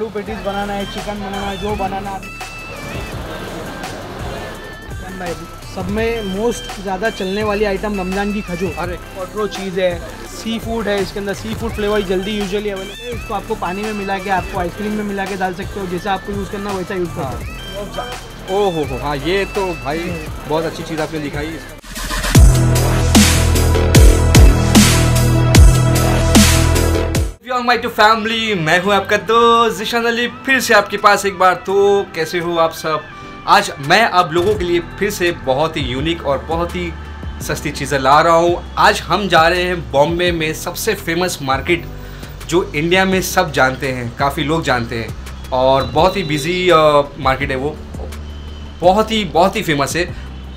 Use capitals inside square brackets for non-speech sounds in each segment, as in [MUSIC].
आलू पेटीज बनाना है चिकन बनाना है जो बनाना है। सब में मोस्ट ज़्यादा चलने वाली आइटम रमज़ान की खजूर। अरे क्वाट्रो चीज़ है सी फ़ूड है इसके अंदर सी फ़ूड फ्लेवर जल्दी यूजुअली अवेलेबल है। इसको आपको पानी में मिला के आपको आइसक्रीम में मिला के डाल सकते हो जैसा आपको यूज़ करना है वैसा यूज़ कर सकते हो। ओ हो हो हाँ ये तो भाई बहुत अच्छी चीज़ आपने दिखाई। माई टू फैमिली मैं हूँ आपका दोस्त जिशान अली। फिर से आपके पास एक बार तो कैसे हो आप सब? आज मैं आप लोगों के लिए फिर से बहुत ही यूनिक और बहुत ही सस्ती चीज़ें ला रहा हूँ। आज हम जा रहे हैं बॉम्बे में सबसे फ़ेमस मार्केट जो इंडिया में सब जानते हैं, काफ़ी लोग जानते हैं। और बहुत ही बिज़ी मार्केट है वो। बहुत ही बहुत ही फ़ेमस है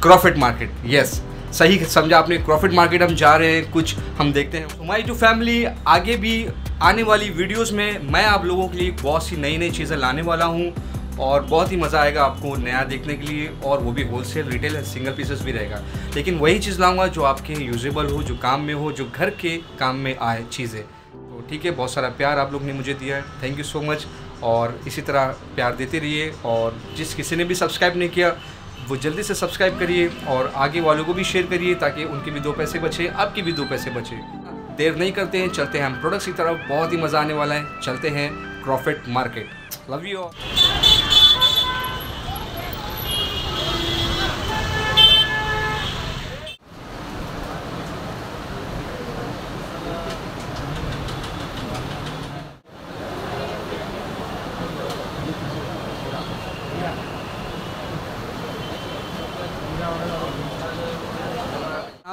क्रॉफिट मार्केट यस सही समझा आपने प्रॉफिट मार्केट हम जा रहे हैं, कुछ हम देखते हैं। माई टू फैमिली आगे भी आने वाली वीडियोस में मैं आप लोगों के लिए बहुत सी नई नई चीज़ें लाने वाला हूँ और बहुत ही मज़ा आएगा आपको नया देखने के लिए और वो भी होलसेल रिटेल सिंगल पीसेस भी रहेगा। लेकिन वही चीज़ लाऊँगा जो आपके यूजेबल हो, जो काम में हो, जो घर के काम में आए चीज़ें। तो ठीक है, बहुत सारा प्यार आप लोग ने मुझे दिया है। थैंक यू सो मच और इसी तरह प्यार देते रहिए और जिस किसी ने भी सब्सक्राइब नहीं किया वो जल्दी से सब्सक्राइब करिए और आगे वालों को भी शेयर करिए ताकि उनके भी दो पैसे बचे, आपके भी दो पैसे बचे। देर नहीं करते हैं, चलते हैं हम प्रोडक्ट्स की तरफ़। बहुत ही मज़ा आने वाला है। चलते हैं प्रॉफिट मार्केट लव यू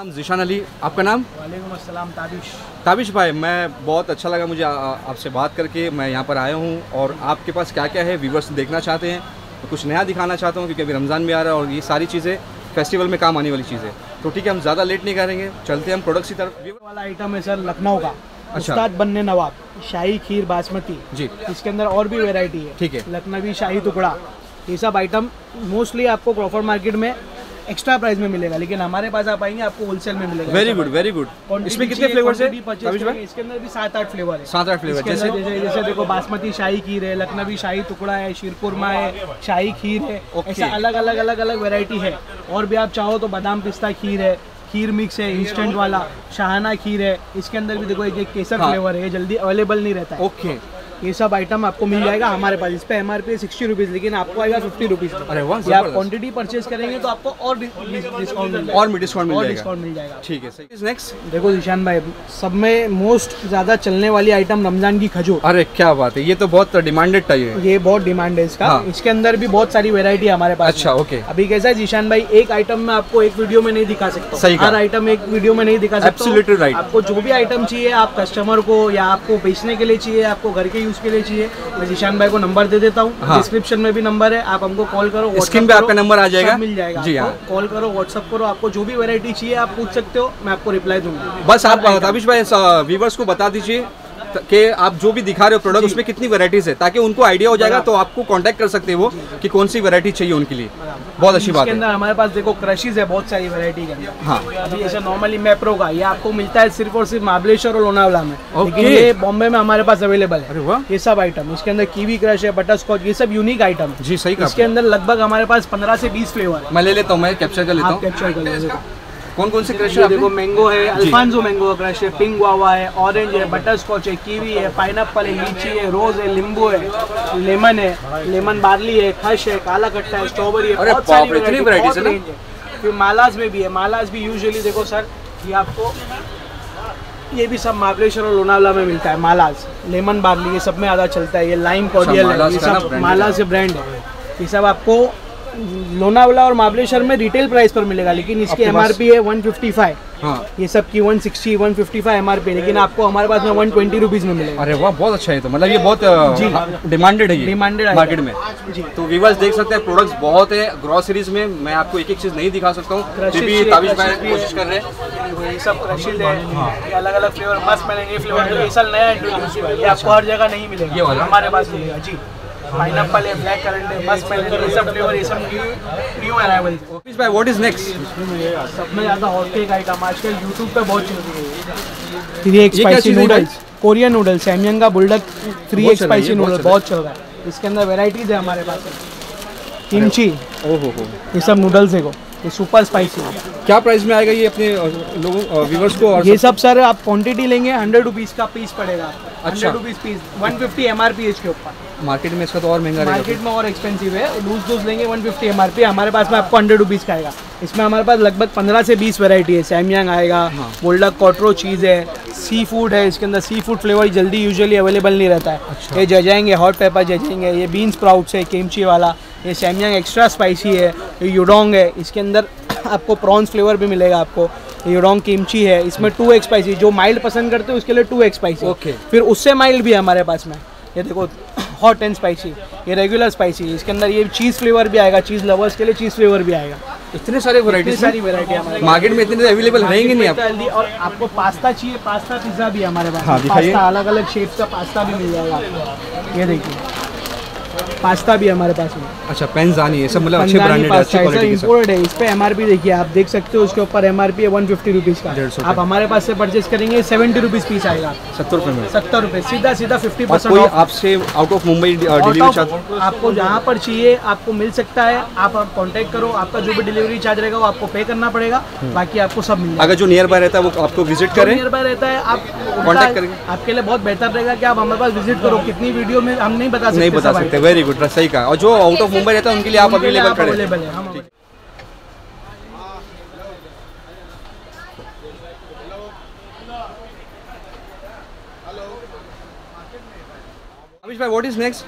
नाम जिशान अली आपका नाम? वालेकुम अस्सलाम ताबिश। ताबिश भाई मैं बहुत अच्छा लगा मुझे आपसे बात करके। मैं यहाँ पर आया हूँ और आपके पास क्या क्या है व्यूवर्स देखना चाहते हैं तो कुछ नया दिखाना चाहता हूँ क्योंकि अभी रमज़ान भी आ रहा है और ये सारी चीज़ें फेस्टिवल में काम आने वाली चीज़ें तो ठीक है हम ज़्यादा लेट नहीं करेंगे चलते हैं हम प्रोडक्ट्स की तरफ़। वाला आइटम है सर लखनऊ का। अच्छा। उस्ताद बनने नवाब शाही खीर बासमती। जी। इसके अंदर और भी वेराइटी है। ठीक है। लखनवी शाही टुकड़ा। ये सब आइटम मोस्टली आपको क्रॉफर्ड मार्केट में एक्स्ट्रा प्राइस में मिलेगा लेकिन हमारे पास आप आएँगे आपको होलसेल में मिलेगा। वेरी गुड वेरी गुड इसमें कितने चाहिए, फ्लेवर्स है। इसके अंदर भी सात आठ फ्लेवर है। सात आठ फ्लेवर जैसे जैसे देखो बासमती शाही खीर है लखनवी शाही टुकड़ा है शीरकुरमा है शाही खीर है. ऐसा अलग अलग अलग अलग वेरायटी है। और भी आप चाहो तो बादाम पिस्ता खीर है खीर मिक्स है इंस्टेंट वाला शाहाना खीर है इसके अंदर भी देखो एक एक केसर हाँ। फ्लेवर है ये जल्दी अवेलेबल नहीं रहता है। ओके ये सब आइटम आपको मिल जाएगा हमारे पास। इस पे M R P sixty rupees लेकिन आपको आएगा फिफ्टी रुपीज़ अरे वाह, आप। क्वांटिटी परचेज करेंगे तो आपको और डिस्काउंट और भी डिस्काउंट मिल और जाएगा। डिस्काउंट मिल जाएगा। ठीक है सही। नेक्स्ट देखो जिशान भाई सब में मोस्ट ज़्यादा चलने वाली आइटम रमज़ान की खजूर। अरे क्या बात है ये तो बहुत डिमांडेड टाइप है। ये बहुत डिमांड है इसका। हाँ। इसके अंदर भी बहुत सारी वेरायटी हमारे पास अच्छा, ओके। अभी कैसा है जिशान भाई एक आइटम में आपको एक वीडियो में नहीं दिखा सकता सही हर आइटम एक वीडियो में नहीं दिखा सकता। आपको जो भी आइटम चाहिए आप कस्टमर को या आपको बेचने के लिए चाहिए आपको घर के यूज़ के लिए चाहिए। मैं जिशान भाई को नंबर दे देता हूँ। हाँ। डिस्क्रिप्शन में भी नंबर है। आप हमको कॉल करो स्क्रीन पे आपका नंबर आ जाएगा। मिल जाएगा। जी हाँ। कॉल करो व्हाट्सअप करो आपको जो भी वेरायटी चाहिए आप पूछ सकते हो मैं आपको रिप्लाई दूँगा। बस आप ताबिश भाई व्यूवर्स को बता दीजिए। कि आप जो भी दिखा रहे हो प्रोडक्ट उसमें कितनी वैरायटीज है ताकि उनको आइडिया हो जाएगा तो आपको कांटेक्ट कर सकते हैं वो कि कौन सी वैरायटी चाहिए उनके लिए। बहुत अच्छी बात है। अंदर हमारे पास देखो क्रशीज है बहुत सारी वैरायटी के हाँ। अभी ऐसा नॉर्मली मैप्रो का ये आपको मिलता है सिर्फ़ और सिर्फ़ महाबलेश्वर और लोनावला में। लेकिन ये बॉम्बे में हमारे पास अवेलेबल है। ये सब आइटम इसके अंदर कीवी क्रश है बटर स्कॉच ये सब यूनिक आइटम जी सही इसके अंदर लगभग हमारे पास 15 से 20 फ्लेवर है। मैं ले लेता हूँ मैं कैप्चर कर लेता हूँ। कैप्चर कर लीजिए कौन कौन से क्रश ये देखो मैंगो है अल्फांसो मैंगो का क्रश है पिंक गुआवा है ऑरेंज है बटर स्कॉच है कीवी है पाइनएप्पल है लीची है रोज है नींबू है लेमन है लेमन बार्ली है खश है काला खट्टा है स्ट्रॉबेरी है बहुत सारी है है। फिर मालाज में भी है मालाज भी यूजुअली देखो सर ये आपको ये भी सब महाबलेश्वर और लोनावला में मिलता है मालाज लेमन बार्ली ये सब में ज़्यादा चलता है ये लाइम कॉर्डियल है मालाज ये सब brand है। माला से ब्रांड है। ये सब आपको लोनावला और महाबलेश्वर में रिटेल प्राइस पर मिलेगा लेकिन इसकी एम पास- है 155 हाँ। ये सब की 160 155 एमआरपी लेकिन आपको हमारे पास में 120 रुपीस में मिलेगा। अरे वाह बहुत अच्छा है तो। मतलब ये बहुत डिमांडेड है डिमांडेड मार्केट में। जी। तो व्यूवर्स देख सकते हैं प्रोडक्ट्स बहुत है। ग्रोसरीज में मैं आपको एक एक चीज़ नहीं दिखा सकता हूँ। कोशिश कर रहे हैं। ये सब क्रशिड है। अलग अलग फ्लेवर मस्त मिलेंगे। ये फ्लेवर ये साल नया है आपको हर जगह नहीं मिलेगा। हमारे पास मिलेगा जी। पाइनएप्पल है ब्लैक करंट है मस्त मिलेंगे ये सब फ्लेवर ये सब न्यू न्यू अराइवल ताबिश भाई व्हाट इज़ नेक्स्ट सब में ज़्यादा हॉट केक आइटम आजकल यूट्यूब पे बहुत चल रही है। ये एक क्या स्पाइसी है? नूडल्स कोरियन नूडल सैमयंग का बुलडक थ्री है स्पाइसी नूडल चल रहा बहुत चल रहा है। इसके अंदर वेराइटीज है हमारे पास। किमची ओहो हो ये सब नूडल्स देखो ये सुपर स्पाइसी है। क्या प्राइस में आएगा ये अपने लोगों व्यूवर्स को और ये सब? सर आप क्वांटिटी लेंगे हंड्रेड रुपीज़ का पीस पड़ेगा। अच्छा। Hundred rupees piece one fifty M R P इसके ऊपर। मार्केट में इसका तो और महँगा मार्केट में और एक्सपेंसिव है। लूज लूज लेंगे 150 फिफ्टी एम आर पी हमारे पास में आपको हंड्रेड रुपीज़ का आएगा। इसमें हमारे पास लगभग 15 से 20 वैरायटी है। सैमयांग आएगा। बोल्डा कॉटरो चीज़ है सी फ़ूड है इसके अंदर सी फ़ूड फ्लेवर जल्दी यूजुअली अवेलेबल नहीं रहता है। अच्छा। ये जजाएँगे हॉट पेपर जजाएँगे ये बीन्स स्प्राउट्स है केमची वाला ये सैमयांग एक्स्ट्रा स्पाइसी है ये यूडोंग है। इसके अंदर [COUGHS] आपको प्रॉन्स फ्लेवर भी मिलेगा आपको। ये यूडोंग किमची है इसमें टू एक्स स्पाइसी जो माइल्ड पसंद करते हैं उसके लिए टू एक्स स्पाइसी Okay. फिर उससे माइल्ड भी है हमारे पास में। ये देखो हॉट एंड स्पाइसी ये रेगुलर स्पाइसी है। इसके अंदर ये चीज़ फ्लेवर भी आएगा चीज़ लवर्स के लिए चीज़ फ्लेवर भी आएगा। इतने सारे वैरायटी सारी वैरायटी हमारे मार्केट में इतने अवेलेबल रहेंगे नहीं आप और आपको पास्ता चाहिए पास्ता पिज़्ज़ा भी हमारे पास हाँ, पास्ता अलग अलग शेप का पास्ता भी मिल जाएगा आपको। ये देखिए। पास्ता भी हमारे पास में। अच्छा पेंजानी है सब मतलब अच्छे ब्रांडेड है अच्छी पास्ता है है इस पे एमआरपी देखिए आप देख सकते हो उसके ऊपर एमआरपी है वन फिफ्टी का। आप हमारे पास से परचेज करेंगे सेवेंटी रुपीज़ पीस आएगा। सत्तर रुपये में। सत्तर रुपये सीधा सीधा फिफ्टी परसेंट कोई आपसे out of Mumbai delivery charge आपको जहाँ पर चाहिए आपको मिल सकता है आप कांटेक्ट करो आपका जो भी डिलीवरी चार्ज रहेगा वो आपको पे करना पड़ेगा बाकी आपको सब मिल जाएगा। अगर जो नियर बाय रहता है वो आपको विज़िट करें। नियर बाय रहता है आप Contact करेंगे। आपके लिए बहुत बेहतर रहेगा कि आप हमारे पास विज़िट करो कितनी वीडियो में हम नहीं बता सकते नहीं बता सकते वेरी गुड सही कहा। और जो आउट ऑफ़ मुंबई रहता है उनके लिए आप अवेलेबल खड़े अभिष भाई व्हाट इज़ नेक्स्ट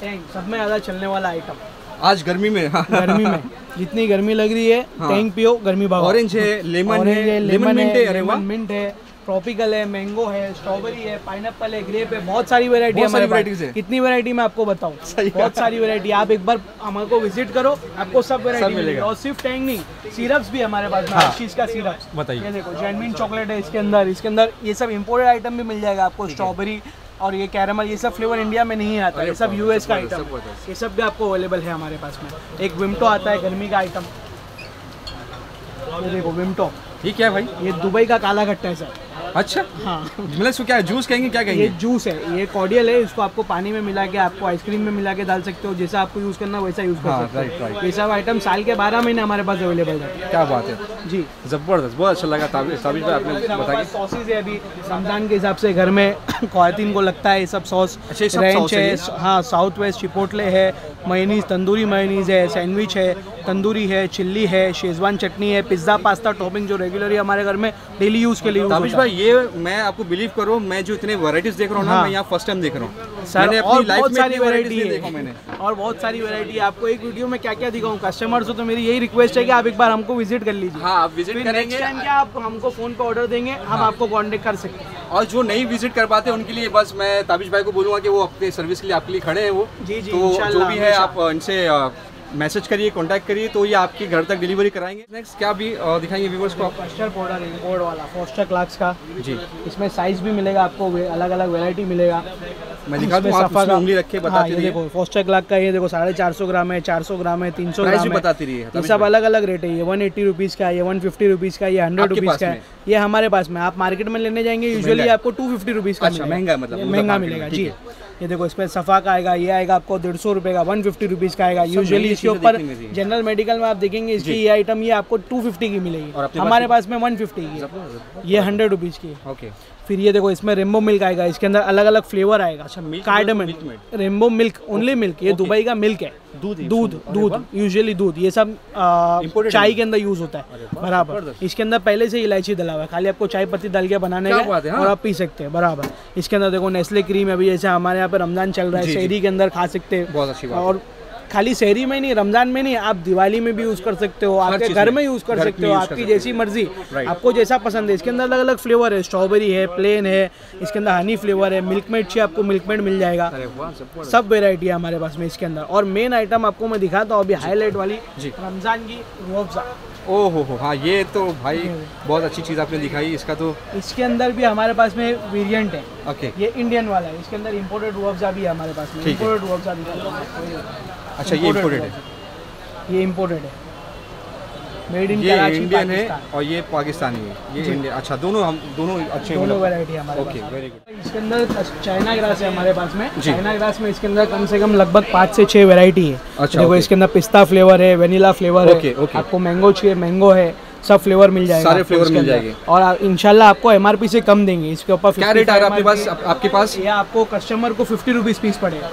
टैंक सब में ज़्यादा चलने वाला आइटम आज गर्मी में। गर्मी में। जितनी गर्मी लग रही है हाँ। टैंक पियो गर्मी भागो ऑरेंज है लेमन है लेमन मिंट है अरे वाह। मिंट है। ट्रॉपिकल है मैंगो है स्ट्रॉबेरी है पाइनएप्पल है ग्रेप है बहुत सारी वैरायटी हमारे है। पास। कितनी वैरायटी मैं आपको बताऊँ? [LAUGHS] बहुत सारी वैरायटी आप एक बार हमारे को विज़िट करो आपको सब वैरायटी मिलेगा। और सिर्फ़ टैंक नहीं सिरप्स भी हमारे पास में हाँ। हर चीज़ का सिरप बताइए। देखो जैनमिन चॉकलेट है इसके अंदर इसके अंदर ये सब इम्पोर्टेड आइटम भी मिल जाएगा आपको स्ट्रॉबेरी और ये कैरमल ये सब फ्लेवर इंडिया में नहीं आता ये सब यूएस का आइटम ये सब भी आपको अवेलेबल है हमारे पास में। एक विमटो आता है गर्मी का आइटम ये देखो विमटो ये क्या है भाई। ये दुबई का काला खट्टा है सर। अच्छा? हाँ। मतलब इसको क्या है जूस कहेंगे क्या कहेंगे? ये जूस है ये कॉर्डियल है इसको आपको पानी में मिला के आपको आइसक्रीम में मिला के डाल सकते हो जैसा आपको यूज़ करना वैसा यूज़ हाँ, कर सकते right, हो ये सब आइटम साल के बारह महीने हमारे पास अवेलेबल है। क्या बात है। जी। ज़बरदस्त बहुत अच्छा लगा ताबिश भाई आपने बताया। सॉसेज है अभी रमज़ान के हिसाब से घर में [COUGHS] खातन को लगता है ये सब सॉस अच्छा, रेंच है है हाँ साउथ वेस्ट चिपोटले है मैनीज तंदूरी मैनीज है सैंडविच है। तंदूरी है चिल्ली है शेजवान चटनी है पिज़्ज़ा पास्ता टॉपिंग जो रेगुलरली हमारे घर में डेली यूज़ के लिए ताबिश भाई ये मैं आपको बिलीव करो मैं जो इतने वैरायटीज देख रहा हूँ ना हाँ। मैं यहाँ फ़र्स्ट टाइम देख रहा हूँ। सर मैंने और अपनी बहुत सारी वैरायटी है। देखा मैंने। और बहुत सारी वैरायटी है। आपको एक वीडियो में क्या क्या दिखाऊँ? कस्टमर्स हो तो मेरी यही रिक्वेस्ट है कि आप एक बार हमको विज़िट कर लीजिए। हाँ आप विज़िट करेंगे। क्या आप हमको फ़ोन पर ऑर्डर देंगे हम हाँ। आपको कांटेक्ट कर सकते हैं। और जो नहीं विज़िट कर पाते उनके लिए बस मैं ताबिश भाई को बोलूँगा कि वो अपने सर्विस के लिए आपके लिए खड़े हैं वो। जी, जी, तो जो भी है आप इनसे मैसेज करिए कांटेक्ट करिए तो ये आपके घर तक डिलीवरी कराएँगे। नेक्स्ट क्या भी दिखाएँगे व्यूवर्स को आप? पाउडर इम्पोर्ट वाला फोस्टर क्लाक्स का। जी। इसमें साइज़ भी मिलेगा आपको अलग अलग वैरायटी मिलेगा। मैं दिखा दूँ आप उंगली रख के हाँ, बताते रहिए। देखो फोस्टर क्लाक का ये देखो साढ़े चार सौ ग्राम है चार सौ ग्राम है तीन सौ ग्राम भी बताती ये ताबिश सब अलग अलग रेट है ये वन एट्टी रुपीज़ का ये वन फिफ्टी रुपीज़ का ये हंड्रेड रुपीज़ का? है। ये हमारे पास में आप मार्केट में लेने जाएँगे यूजुअली आपको टू फिफ्टी रुपीज़ का अच्छा, महँगा मतलब महँगा मिलेगा जी। ये देखो इसमें सफ़ा का आएगा ये आएगा आपको डेढ़ सौ रुपये का वन फिफ्टी रुपीज़ का आएगा। यूजुअली इसके ऊपर। जनरल मेडिकल में आप देखेंगे इसकी ये आइटम ये आपको टू फिफ्टी की मिलेगी। और हमारे पास में वन फिफ्टी की है। ये हंड्रेड रुपीज़ की ओके फिर ये देखो इसमें रेमबो मिल्क आएगा इसके अंदर अलग अलग फ्लेवर आएगा। अच्छा, cardamom rainbow milk only milk ये दुबई का मिल्क है। दूध दूध। दूध यूजुअली दूध ये सब चाय के अंदर यूज़ होता है। बराबर। इसके अंदर पहले से इलायची डला हुआ है। खाली आपको चाय पत्ती डाल के बनाने का हाँ। और आप पी सकते हैं। बराबर। इसके अंदर देखो नेस्ले क्रीम है अभी जैसे हमारे यहाँ पे रमज़ान चल रहा है। शहरी के अंदर खा सकते है। और खाली शहरी में नहीं रमज़ान में नहीं आप दिवाली में भी यूज़ कर सकते हो आपके घर में। यूज़ कर सकते हो आपकी जैसी मर्ज़ी आपको जैसा पसंद है। इसके अंदर अलग अलग फ्लेवर है स्ट्रॉबेरी है प्लेन है इसके अंदर हनी फ्लेवर है मिल्क मेड चाहिए आपको मिल्क मेड मिल जाएगा। सब वेराइटी है हमारे पास में इसके अंदर। और मेन आइटम आपको मैं दिखाता हूँ अभी हाईलाइट वाली रमज़ान की रूअफ़ज़ा ओ हो हो हाँ ये तो भाई बहुत अच्छी चीज़ आपने दिखाई। इसका तो इसके अंदर भी हमारे पास में वेरिएंट है। ओके ये इंडियन वाला है। इसके अंदर इंपोर्टेड रूअफ़ज़ा भी है हमारे पास में। ठीक। इंपोर्टेड रूअफ़ज़ा हूँ। अच्छा ये इम्पोर्टेड है. ये इंपोर्टेड है. मेड इन ये इंडियन है और ये पाकिस्तानी है. ये इंडियन अच्छा दोनों हम दोनों अच्छे दोनों मतलब वैरायटी हमारे ओके वेरी गुड इसके अंदर चाइना ग्रास है हमारे पास में. चाइना ग्रास में इसके अंदर कम से कम लगभग पाँच से छः वैरायटी है. अच्छा, देखो इसके अंदर पिस्ता फ्लेवर है वेनिला फ्लेवर है. आपको मैंगो चाहिए मैंगो है सब फ्लेवर मिल जाएगा सारे इसके मिल। जाएँगे। और इंशाल्लाह आपको एमआरपी से कम देंगे. इसके ऊपर क्या रेट आ रहा है आपके पास? आपके पास? ये आपको कस्टमर को फिफ्टी रुपीज़ पीस पड़ेगा.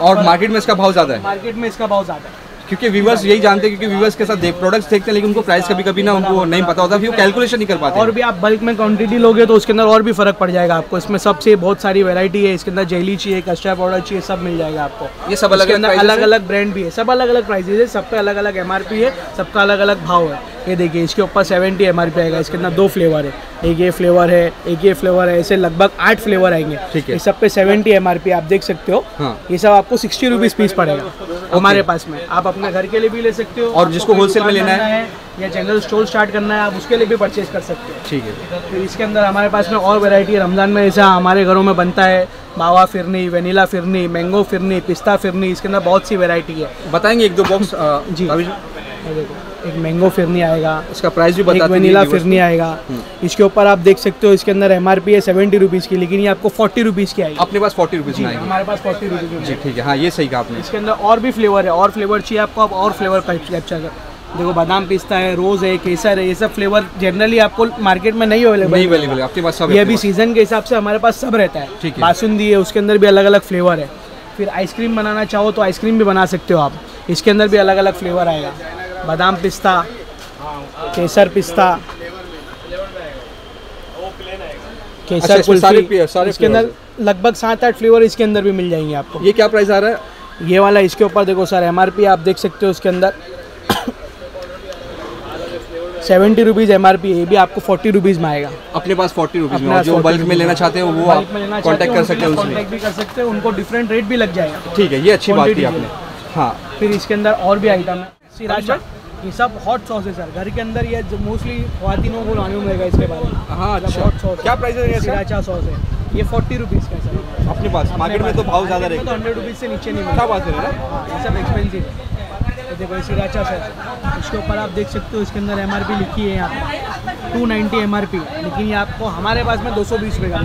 और मार्केट में इसका भाव ज़्यादा है? मार्केट में इसका भाव ज़्यादा है। क्योंकि व्यूवर्स यही जानते हैं क्योंकि व्यूवर्स के साथ देख प्रोडक्ट्स देखते हैं लेकिन उनको प्राइस कभी कभी ना उनको नहीं पता होता फिर वो कैलकुलेशन नहीं कर पाते। और भी आप बल्क में क्वांटिटी लोगे तो उसके अंदर और भी फ़र्क पड़ जाएगा आपको। इसमें सबसे बहुत सारी वैरायटी है इसके अंदर जेली चाहिए कस्टर्ड पाउडर चाहिए सब मिल जाएगा आपको। ये सब अलग अलग अलग अलग ब्रांड भी है सब अलग अलग प्राइसेज है सब पे अलग अलग एमआरपी है सबका अलग अलग भाव है। ये देखिए इसके ऊपर 70 एमआरपी आएगा इसके अंदर दो फ्लेवर है। एक ये फ्लेवर है एक ये फ्लेवर है ऐसे लगभग आठ फ्लेवर आएँगे। ठीक है। इस सब पे 70 एमआरपी आप देख सकते हो। हाँ। ये सब आपको सिक्सटी रुपीज़ पीस पड़ेगा हमारे पास में। आप अपने घर के लिए भी ले सकते हो और जिसको होलसेल में लेना है? या जनरल स्टोर स्टार्ट करना है आप उसके लिए भी परचेज कर सकते हो। ठीक है। फिर इसके अंदर हमारे पास में और वैरायटी है। रमज़ान में जैसा हमारे घरों में बनता है। मावा फिरनी वेनिला फिरनी मैंगो फिरनी पिस्ता फिरनी इसके अंदर बहुत सी वेरायटी है। बताएँगे एक दो बॉक्स जी। देखो एक मैंगो फिरनी आएगा इसका प्राइस भी एक बता वेनिला फिरनी आएगा। इसके ऊपर आप देख सकते हो इसके अंदर एम आर पी है सेवेंटी रुपीज़ की लेकिन ये आपको फोर्टी रुपीज़ की आएगी। अपने पास फोर्टी रुपीज़ में हमारे पास फोर्टी रुपीज़ जी ठीक है। हाँ ये सही कहा आपने। इसके अंदर और भी फ्लेवर है और फ्लेवर चाहिए आपको आप और फ्लेवर कैप्चर कर देखो बादाम पिस्ता है रोज़ है केसर है ये सब फ्लेवर जनरली आपको मार्केट में नहीं अवेलेबल नहीं अवेलेबल आपके पास सब ये अभी सीज़न के हिसाब से हमारे पास सब रहता है। ठीक है। बासुंदी है उसके अंदर भी अलग अलग फ्लेवर है। फिर आइसक्रीम बनाना चाहो तो आइसक्रीम भी बना सकते हो आप। इसके अंदर भी अलग अलग फ्लेवर आएगा। बादाम पिस्ता केसर पिस्ता अच्छा, केसर सारे सारे इसके अंदर लगभग सात आठ फ्लेवर इसके अंदर भी मिल जाएँगे आपको। ये क्या प्राइस आ रहा है? ये वाला इसके ऊपर देखो सर एमआरपी आप देख सकते हो इसके अंदर। सेवेंटी रुपीज़ एम ये भी आपको फोर्टी रुपीज़ में आएगा। अपने पास फोर्टी रुपीज़ में जो बल्क में लेना चाहते हो वो आप कांटेक्ट कर सकते हो उनसे कॉन्टैक्ट भी कर सकते हो उनको डिफरेंट रेट भी लग जाएगा। ठीक है ये अच्छी बात की आपने। हाँ। फिर इसके अंदर और भी आइटम है। सिराचा ये सब हॉट सॉस है। सर घर के अंदर ये मोस्टली खातिनों को मालूम रहेगा इसके बारे में। हाँ अच्छा। हॉट सॉस क्या प्राइस है। सिराचा सॉस है। ये फोर्टी रुपीज़ का सर अपने पास। मार्केट में तो भाव ज़्यादा रहेगा तो हंड्रेड रुपीज़ से नीचे नहीं क्या मिलता बात है ना ये सब एक्सपेंसिव है। देखो ये सिराचा सर इसके ऊपर आप देख सकते हो इसके अंदर एमआरपी लिखी है यहाँ पे। टू नाइन्टी एम लेकिन ये आपको हमारे पास में दो सौ बीस रुपये का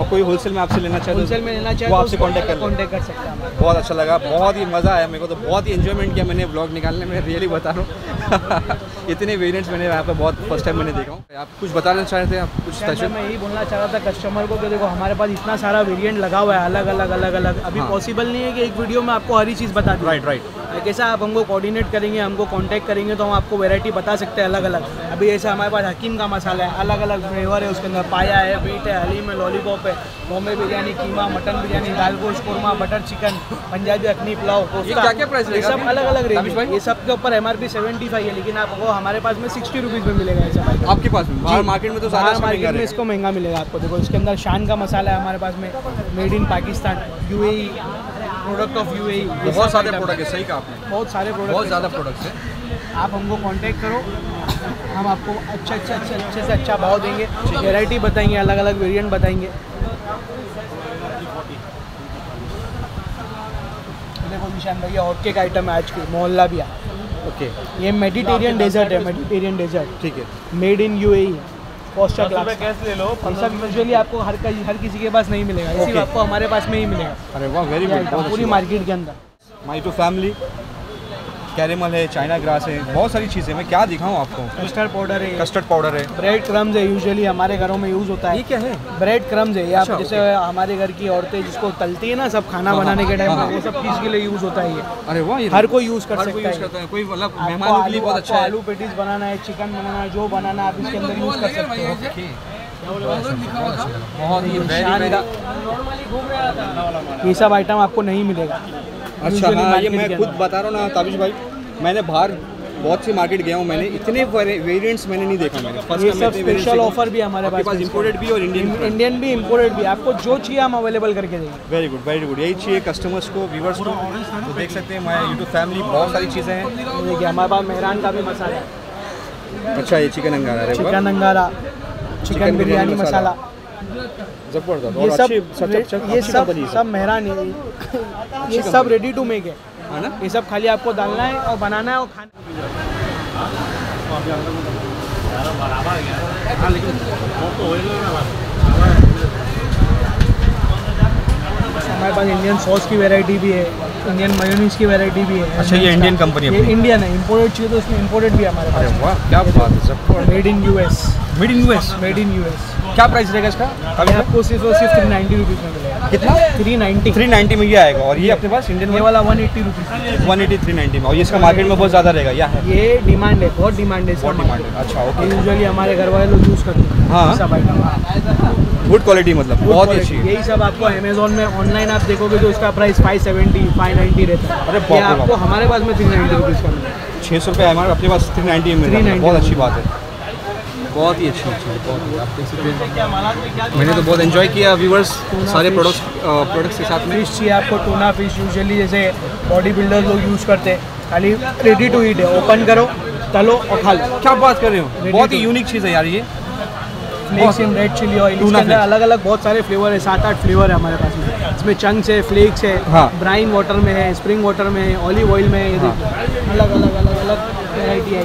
और कोई होलसेल में आपसे लेना चाहे तो होलसेल में लेना चाहिए वो तो आपसे कॉन्टैक्ट कर ले कॉन्टैक्ट कर सकते हैं। बहुत अच्छा लगा बहुत ही मज़ा आया मेरे को तो बहुत ही इन्जॉयमेंट किया मैंने ब्लॉग निकालने में रियली बता रहा हूँ। [LAUGHS] इतने वेरिएंट्स मैंने यहाँ पे बहुत फ़र्स्ट टाइम मैंने देखा हूँ। आप कुछ बताना चाह रहे थे? आप कुछ मैं यही बोलना चाह रहा था कस्टमर को कि देखो हमारे पास इतना सारा वेरिएंट लगा हुआ है अलग अलग अलग अलग। अभी हाँ। पॉसिबल नहीं है कि एक वीडियो में आपको हर ही चीज़ बता दी। राइट राइट कैसा आप हमको कोऑर्डिनेट करेंगे हमको कांटेक्ट करेंगे तो हम आपको वैरायटी बता सकते हैं अलग अलग। अभी ऐसा हमारे पास हकीम का मसाला है अलग अलग फ्लेवर है उसके अंदर पाया है बीट है हलीम है लॉलीपॉप है बॉम्बे बिरयानी कीमा मटन बिरयानी दाल गोश्त कोरमा बटर चिकन पंजाबी अखनी पुलाव कोफ्ता क्या-क्या price ये रहेगा सब अलग अलग रेंज ये सब के ऊपर M R P seventy five है लेकिन आपको हमारे पास में सिक्सटी रुपीज़ में मिलेगा ऐसा आपके पास में? बाहर मार्केट में तो बाहर मार्केट में इसको महँगा मिलेगा आपको। देखो इसके अंदर शान का मसाला है हमारे पास में made in Pakistan UAE product of UAE बहुत सारे प्रोडक्ट है। सही कहा आपने। बहुत सारे प्रोडक्ट बहुत ज़्यादा प्रोडक्ट्स है। आप हमको कांटेक्ट करो हम आपको अच्छे अच्छे अच्छे अच्छे से अच्छा भाव देंगे। वैरायटी बताएँगे अलग अलग वेरिएंट बताएँगे। देखो निशान भैया और केक आइटम है आज की मोहल्ला भी है। ओके ये मेडिटेरियन डेजर्ट है मेडिटेरियन डेजर्ट ठीक है. मेड इन यू ए क्लास ले? लो सब यूजुअली आपको हर कहीं हर किसी के पास नहीं मिलेगा। इसी Okay. आपको हमारे पास में ही मिलेगा। अरे वाह वेरी गुड पूरी मार्केट के अंदर। माई टू फैमिली कैरेमल है चाइना ग्रास है बहुत सारी चीज़ें मैं क्या दिखाऊँ आपको? कस्टर्ड पाउडर है। कस्टर्ड पाउडर है। ब्रेड क्रम्स है यूजुअली हमारे घरों में यूज़ होता है। ये क्या है? ब्रेड क्रम्स है ये अच्छा, जैसे हमारे घर की औरतें जिसको तलती है ना सब खाना हाँ, बनाने के टाइम हाँ, वो सब चीज़ के लिए यूज़ होता है ये। अरे वाह हर कोई यूज़ कर सकता है कोई मतलब मेहमानों के लिए आलू- बहुत अच्छा आलू पेटीज बनाना है चिकन बनाना है जो बनाना है आप इसके अंदर यूज़ कर सकते हो। बहुत ही शान ये सब आइटम आपको नहीं मिलेगा। अच्छा हाँ ये मैं खुद बता रहा हूँ ना ताबिश भाई मैंने बाहर बहुत सी मार्केट गया हूँ मैंने इतने वेरिएंट्स मैंने नहीं देखा मैंने। फ़र्स्ट सब स्पेशल ऑफ़र भी हमारे पास इंपोर्टेड भी और इंडियन इंडियन भी इम्पोर्टेड भी। आपको जो चाहिए हम अवेलेबल करके देंगे। वेरी गुड वेरी गुड यही चाहिए कस्टमर्स को व्यूवर्स को। तो देख सकते हैं हमारे यूट्यूब फैमिली बहुत सारी चीज़ें हैं। देखिए हमारे पास मेहरान का भी मसाला अच्छा ये chicken angara chicken angara chicken biryani masala. ज़बरदस्त और ये सब ये सब। सब। मेहरान है ये सब रेडी टू मेक है। है ना? ये सब खाली आपको डालना है और बनाना है और खाना हमारे पास इंडियन सॉस की वैरायटी भी है इंडियन मेयोनीज की वैरायटी भी है। अच्छा, ये इंडियन कंपनी है इंडियन है इंपोर्टेड चाहिए तो उसमें इंपोर्टेड भी है हमारे पास। वाह क्या बात है sir made in US made in US made in US क्या प्राइस रहेगा इसका? ये आपको सिर्फ़ और सिर्फ़ थ्री नाइन्टी रुपीज़ में मिलेगा। कितना? थ्री नाइन्टी थ्री नाइन्टी में ये आएगा। और ये अपने पास इंडियन ये वाला one eighty rupees one eighty three ninety में। और ये इसका मार्केट में बहुत ज़्यादा रहेगा। या है। ये डिमांड है बहुत डिमांड है बहुत डिमांड है। अच्छा ओके यूजुअली हमारे घर वाले लोग यूज़ करते हैं। हाँ। गुड क्वालिटी मतलब। बहुत अच्छी। यही सब आपको अमेजोन में ऑनलाइन आप देखोगे तो इसका price five seventy five ninety रहता है। अरे ये आपको हमारे पास में थ्री नाइन्टी रुपीज़ का मिलेगा। छः सौ रुपये हमारे अपने पास थ्री नाइन्टी में मिल रहा है 390 बहुत अच्छी बात है। बहुत ही अच्छी अच्छी बहुत ही। आप देख सकते मैंने तो बहुत एंजॉय किया व्यूवर्स सारे प्रोडक्ट्स प्रोडक्ट्स के साथ में। फ़िश चाहिए आपको टूना फ़िश यूजुअली जैसे बॉडी बिल्डर लोग यूज़ करते हैं। खाली रेडी टू ईट है ओपन करो तलो और खा लो। क्या बात कर रहे हो? बहुत ही यूनिक चीज़ है यार ये। Flakes in red chilli oil इसके अंदर अलग अलग बहुत सारे फ्लेवर है सात आठ फ्लेवर है हमारे पास में। इसमें चंक्स है फ्लेक्स है हाँ। ब्राइन वाटर में है स्प्रिंग वाटर में है ऑलिव ऑयल में है अलग अलग अलग अलग वेराइटी है।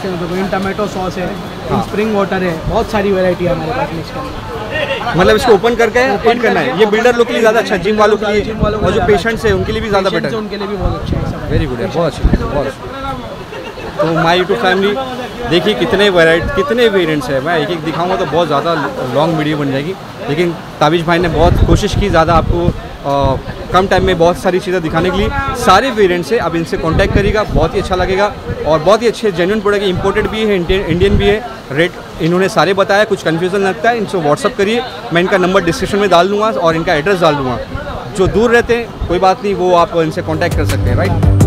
इसके तो ग्रीन टमाटो सॉस है हाँ। स्प्रिंग वाटर है बहुत सारी वेराइटी है हमारे पास मिक्स करना मतलब इसको ओपन करके ओपन करना है। ये बिल्डर लोग के लिए ज़्यादा अच्छा जिम वालों के लिए। और जो पेशेंट्स है उनके लिए भी ज़्यादा बेटर उनके लिए भी बहुत अच्छा है वेरी गुड है बहुत अच्छा बहुत अच्छी तो माई यूट्यूब फैमिली देखिए कितने वैराइटी कितने वेरिएंट्स हैं। मैं एक एक दिखाऊँगा तो बहुत ज़्यादा लॉन्ग वीडियो बन जाएगी। लेकिन ताबिश भाई ने बहुत कोशिश की ज़्यादा आपको अ, कम टाइम में बहुत सारी चीज़ें दिखाने के लिए। सारे वेरिएंट्स है आप इनसे कांटेक्ट करिएगा बहुत ही अच्छा लगेगा। और बहुत ही अच्छे जेन्युइन प्रोडक्ट इंपोर्टेड भी है इंडियन भी है। रेट इन्होंने सारे बताया कुछ कन्फ्यूज़न लगता है इनसे व्हाट्सअप करिए। मैं इनका नंबर डिस्क्रिप्शन में डाल दूँगा और इनका एड्रेस डाल दूँगा। जो दूर रहते हैं कोई बात नहीं वो आप इनसे कॉन्टैक्ट कर सकते हैं राइट